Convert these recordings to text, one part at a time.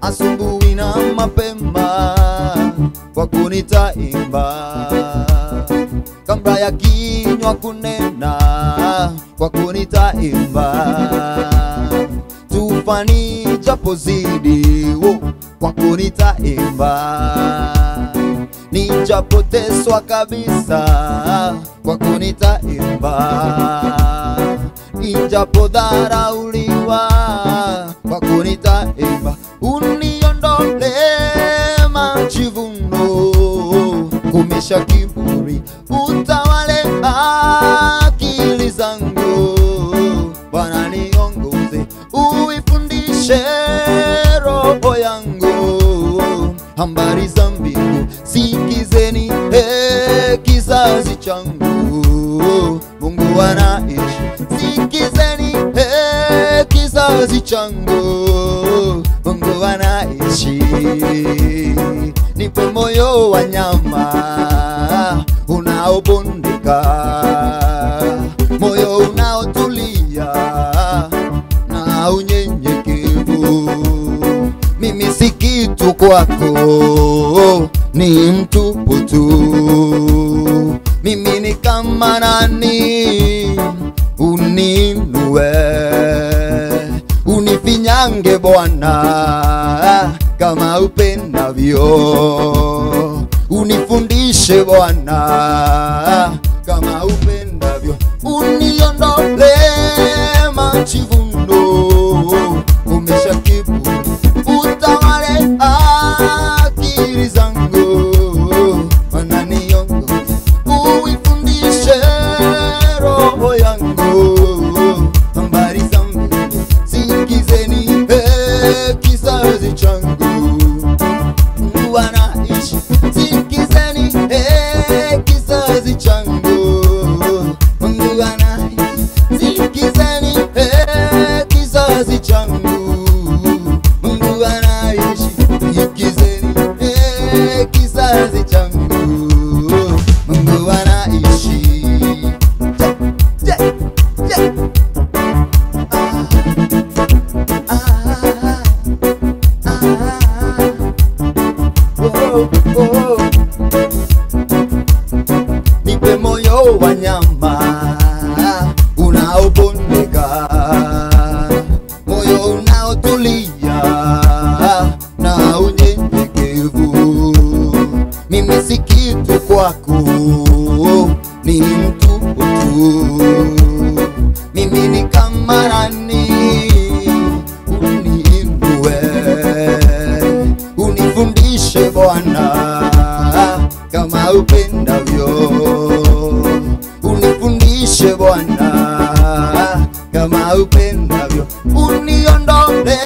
Asubuhi na mapema kwa kunita imba kabla ya kinywa kunena kwa kunita imba tufani japo zidi wo, kwa nijapoteswa kabisa kwa kunita imba. Nijapodharauliwa kwa kunita imba. Uniondole majivuno kumesha kiburi utawale akili zangu. Bwana niongoze uifundishe roho yangu. Habari changu. Mungu anaishi. Sikizeni he kizazi changu. Mungu anaishi. Nipe moyo wa nyama. Unaobondeka moyo unaotulia. Na unyenyekevu. Mimi si kitu kwako. Ni mtupu tu mimi ni kama nani? Uninue unifinyange bwana kama upendavyo. Unifundishe bwana eh, kizazi changu Oh, oh. Nipe moyo wa nyama unaobondeka, moyo unaotulia na unyenyekevu. Mimi si kitu kwako, ni mtu tu. Upendavyo, unifundishe Bwana kama upendavyo, uniondole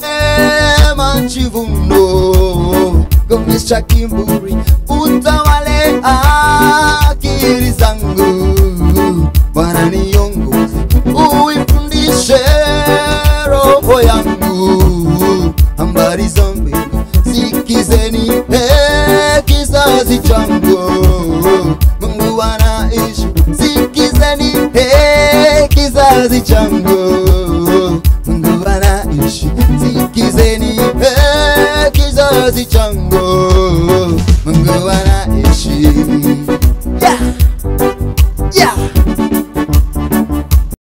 majivuno, komesha kiburi, utawale akili kizazi changu